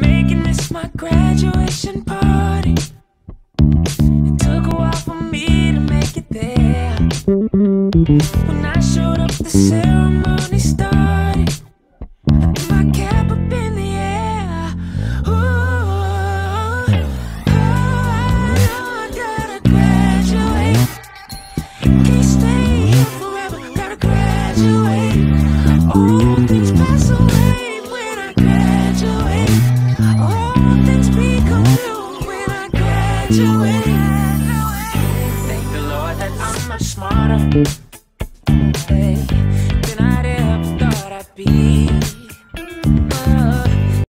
Making this my graduation party. It took a while for me to make it there. When I showed up, the ceremony started. I my cap up in the air. Ooh, oh, I gotta graduate. Can't stay here forever. Gotta graduate. All graduate. Thank the Lord that I'm much smarter.